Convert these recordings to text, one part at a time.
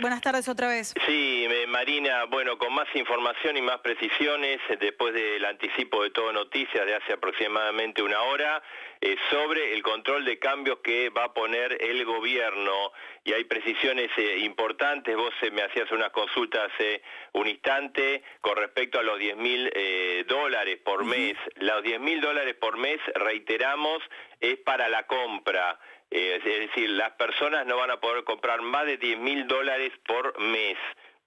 Buenas tardes otra vez. Sí, Marina, bueno, con más información y más precisiones, eh, después del anticipo de todo noticias de hace aproximadamente una hora, eh, sobre el control de cambios que va a poner el gobierno. Y hay precisiones eh, importantes, vos me hacías unas consultas hace un instante con respecto a los 10 mil dólares por mes. Los 10 mil dólares por mes, reiteramos, es para la compra. Eh, es decir, las personas no van a poder comprar más de 10 mil dólares por mes,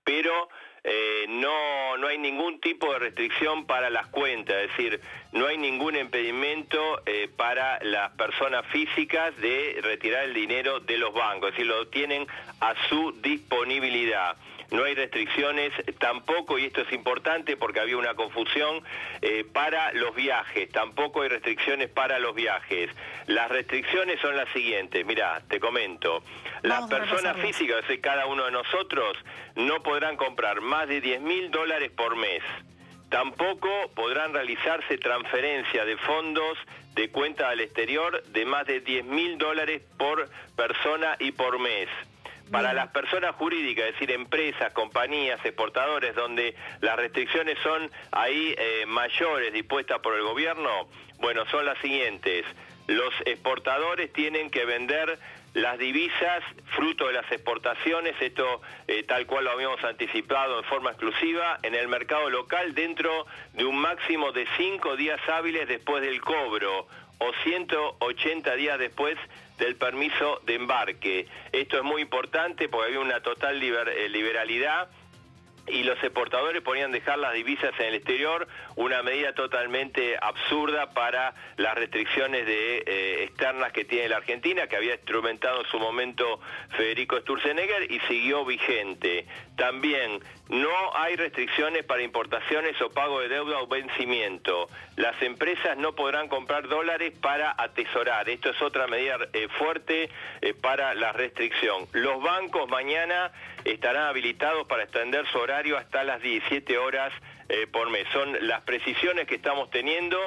pero eh, no, no hay ningún tipo de restricción para las cuentas, es decir, no hay ningún impedimento eh, para las personas físicas de retirar el dinero de los bancos, es decir, lo tienen a su disponibilidad no hay restricciones tampoco, y esto es importante porque había una confusión, eh, para los viajes, tampoco hay restricciones para los viajes. Las restricciones son las siguientes, mira, te comento, las personas físicas, cada uno de nosotros, no podrán comprar más de 10 mil dólares por mes. Tampoco podrán realizarse transferencias de fondos de cuenta al exterior de más de 10 mil dólares por persona y por mes. Para las personas jurídicas, es decir, empresas, compañías, exportadores, donde las restricciones son ahí eh, mayores dispuestas por el gobierno, bueno, son las siguientes. Los exportadores tienen que vender las divisas fruto de las exportaciones, esto eh, tal cual lo habíamos anticipado en forma exclusiva, en el mercado local dentro de un máximo de cinco días hábiles después del cobro o 180 días después del permiso de embarque. Esto es muy importante porque había una total eh, liberalidad y los exportadores ponían dejar las divisas en el exterior, una medida totalmente absurda para las restricciones eh, externas que tiene la Argentina, que había instrumentado en su momento Federico Sturzenegger y siguió vigente. También no hay restricciones para importaciones o pago de deuda o vencimiento. Las empresas no podrán comprar dólares para atesorar. Esto es otra medida eh, fuerte eh, para la restricción. Los bancos mañana estarán habilitados para extender su horario hasta las 17 horas eh, por mes. Son las precisiones que estamos teniendo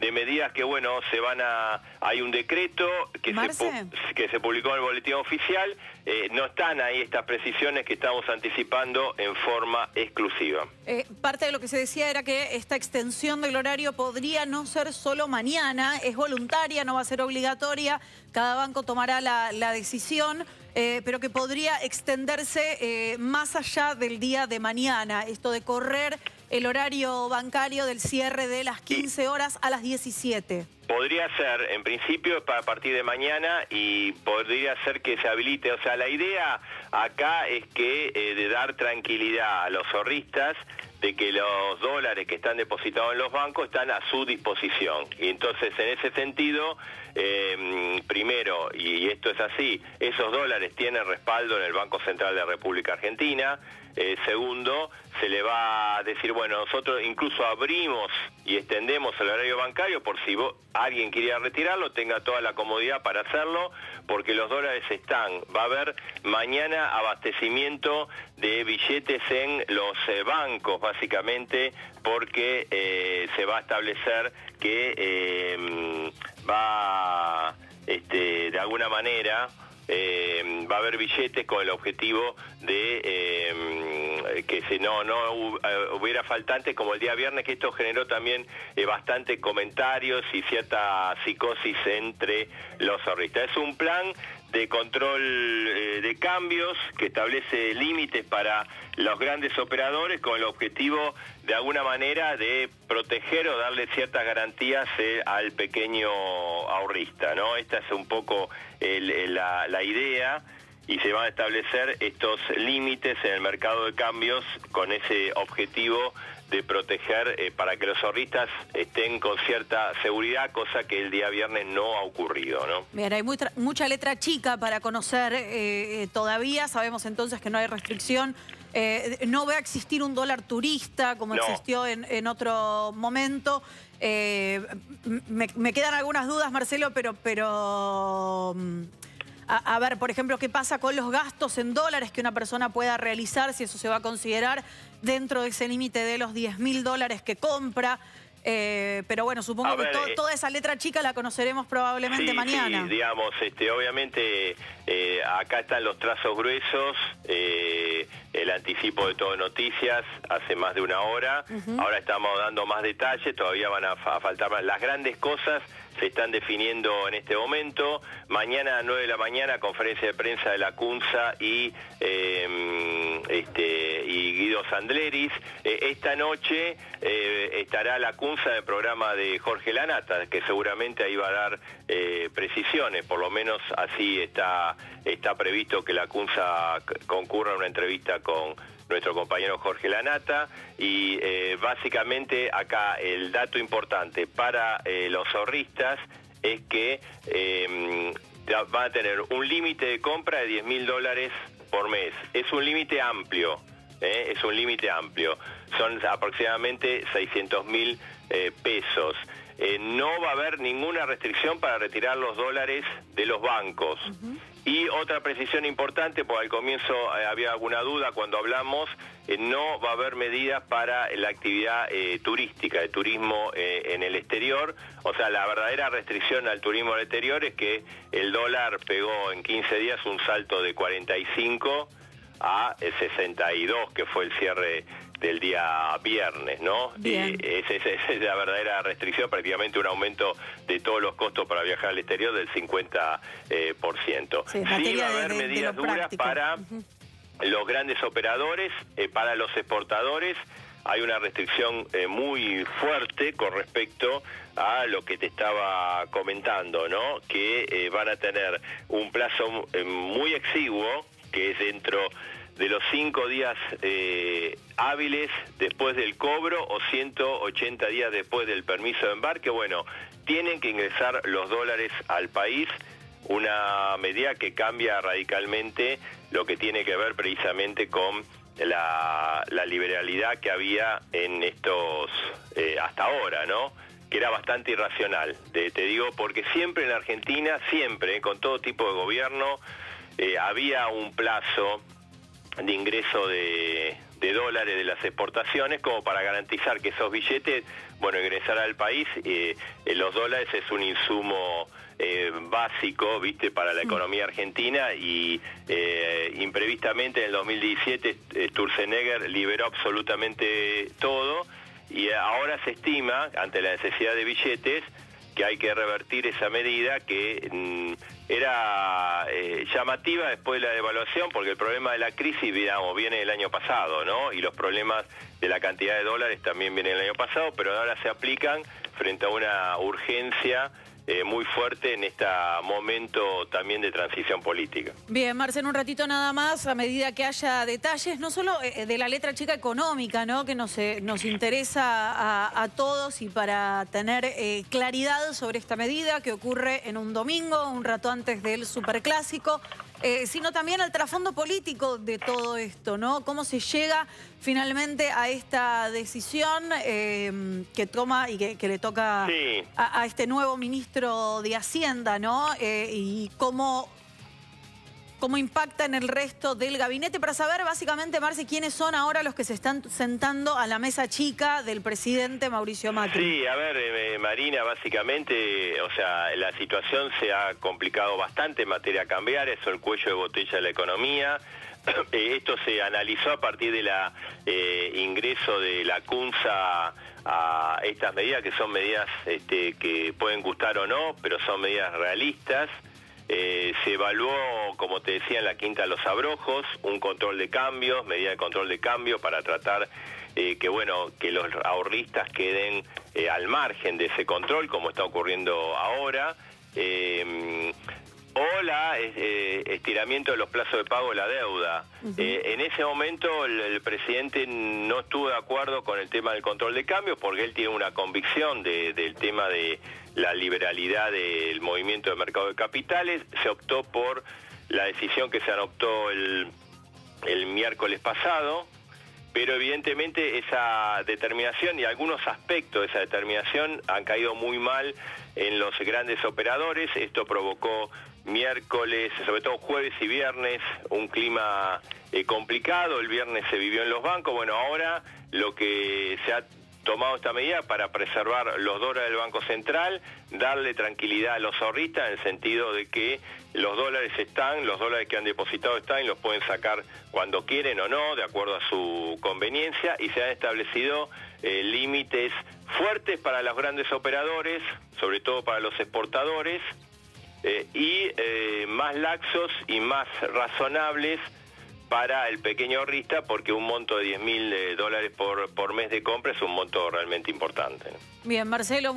de medidas que, bueno, se van a... Hay un decreto que, se, que se publicó en el boletín oficial. Eh, no están ahí estas precisiones que estamos anticipando en forma exclusiva. Eh, parte de lo que se decía era que esta extensión del horario podría no ser solo mañana, es voluntaria, no va a ser obligatoria, cada banco tomará la, decisión. pero que podría extenderse más allá del día de mañana, esto de correr el horario bancario del cierre de las 15 horas a las 17. Podría ser, en principio, para partir de mañana y podría ser que se habilite. O sea, la idea acá es que eh, de dar tranquilidad a los zorristas de que los dólares que están depositados en los bancos están a su disposición. Y entonces, en ese sentido, eh, primero, y esto es así, esos dólares tienen respaldo en el Banco Central de la República Argentina. Eh, segundo, se le va a decir, bueno, nosotros incluso abrimos y extendemos el horario bancario por si alguien quería retirarlo, tenga toda la comodidad para hacerlo, porque los dólares están. Va a haber mañana abastecimiento de billetes en los eh, bancos, básicamente, porque eh, se va a establecer que va, este, de alguna manera, eh, va a haber billetes con el objetivo de eh, que si no, no eh, hubiera faltantes como el día viernes, que esto generó también bastante comentarios y cierta psicosis entre los ahorristas. Es un plan de control eh, de cambios que establece límites para los grandes operadores con el objetivo de alguna manera de proteger o darle ciertas garantías eh, al pequeño ahorrista, ¿no? Esta es un poco la idea y se van a establecer estos límites en el mercado de cambios con ese objetivo de proteger eh, para que los ahorristas estén con cierta seguridad, cosa que el día viernes no ha ocurrido. ¿no? Bien, hay mucha letra chica para conocer eh, eh, todavía, sabemos entonces que no hay restricción. no va a existir un dólar turista como existió en, otro momento. Me, me, quedan algunas dudas, Marcelo, pero... pero a, ver, por ejemplo, qué pasa con los gastos en dólares que una persona pueda realizar, si eso se va a considerar dentro de ese límite de los 10 mil dólares que compra. Eh, pero bueno, supongo que eh, toda esa letra chica la conoceremos probablemente mañana. Sí, digamos, este, obviamente eh, acá están los trazos gruesos anticipo de todo noticias hace más de una hora. Ahora estamos dando más detalles, todavía van a, faltar más. Las grandes cosas se están definiendo en este momento. Mañana a 9 de la mañana, conferencia de prensa de la CUNSA y, em, este, y Guido Sandleris. Eh, esta noche eh, estará la CUNSA del programa de Jorge Lanata, que seguramente ahí va a dar eh, precisiones, por lo menos así está, está previsto que la CUNSA concurra a una entrevista con nuestro compañero Jorge Lanata y eh, básicamente acá el dato importante para eh, los ahorristas es que eh, va a tener un límite de compra de 10 mil dólares por mes. Es un límite amplio, es un límite amplio. Son aproximadamente 600 mil pesos. No va a haber ninguna restricción para retirar los dólares de los bancos. Y otra precisión importante, porque al comienzo eh, había alguna duda cuando hablamos, eh, no va a haber medidas para la actividad eh, turística, de turismo en el exterior. O sea, la verdadera restricción al turismo en el exterior es que el dólar pegó en 15 días un salto de 45 a 62, que fue el cierre del día viernes, ¿no? Bien. esa, es la verdadera restricción, prácticamente un aumento de todos los costos para viajar al exterior del 50%. Eh, por ciento. sí, va a haber medidas duras para los grandes operadores, eh, para los exportadores. Hay una restricción eh, muy fuerte con respecto a lo que te estaba comentando, ¿no? Que van a tener un plazo muy exiguo, que es dentro de los cinco días eh, hábiles después del cobro o 180 días después del permiso de embarque, bueno, tienen que ingresar los dólares al país, una medida que cambia radicalmente lo que tiene que ver precisamente con la, liberalidad que había en estos, eh, hasta ahora, ¿no? que era bastante irracional, te, digo, porque siempre en Argentina, siempre, con todo tipo de gobierno, eh, había un plazo de ingreso de, dólares de las exportaciones como para garantizar que esos billetes, bueno, ingresar al país, eh, los dólares es un insumo eh, básico, viste, para la mm. economía argentina y eh, imprevistamente en el 2017 Sturzenegger liberó absolutamente todo y ahora se estima, ante la necesidad de billetes, que hay que revertir esa medida que mm, era eh, llamativa después de la devaluación porque el problema de la crisis digamos, viene del año pasado, ¿no? Y los problemas de la cantidad de dólares también vienen del año pasado, pero ahora se aplican frente a una urgencia eh, muy fuerte en este momento también de transición política. Bien, Marce, un ratito nada más, a medida que haya detalles, no solo eh, de la letra chica económica, ¿no? que nos, eh, nos interesa a, todos y para tener claridad sobre esta medida que ocurre en un domingo, un rato antes del superclásico. Eh, sino también al trasfondo político de todo esto, ¿no? Cómo se llega finalmente a esta decisión eh, que toma y que, le toca a, este nuevo ministro de Hacienda, ¿no? Eh, y cómo cómo impacta en el resto del gabinete, para saber básicamente, Marce, quiénes son ahora los que se están sentando a la mesa chica del presidente Mauricio Macri. Sí, a ver, eh, Marina, básicamente, o sea, la situación se ha complicado bastante en materia cambiaria, eso el cuello de botella de la economía. Eh, esto se analizó a partir del eh, ingreso de la CUNSA a estas medidas, que son medidas este, que pueden gustar o no, pero son medidas realistas. Eh, se evaluó, como te decía, en la Quinta de los Abrojos, un control de cambios, medida de control de cambio para tratar eh, que, bueno, que los ahorristas queden eh, al margen de ese control, como está ocurriendo ahora. o la estiramiento de los plazos de pago de la deuda. en ese momento el, presidente no estuvo de acuerdo con el tema del control de cambios porque él tiene una convicción del tema de la liberalidad del movimiento de mercado de capitales, se optó por la decisión que se adoptó el, el miércoles pasado, pero evidentemente esa determinación y algunos aspectos de esa determinación han caído muy mal en los grandes operadores. Esto provocó miércoles, sobre todo jueves y viernes, un clima eh, complicado. El viernes se vivió en los bancos. Bueno, ahora lo que se ha tomado esta medida para preservar los dólares del Banco Central, darle tranquilidad a los ahorristas en el sentido de que los dólares están, los dólares que han depositado están y los pueden sacar cuando quieren o no, de acuerdo a su conveniencia, y se han establecido eh, límites fuertes para los grandes operadores, sobre todo para los exportadores, eh, y eh, más laxos y más razonables para el pequeño ahorrista porque un monto de 10 mil dólares por, por mes de compra es un monto realmente importante. Bien, Marcelo.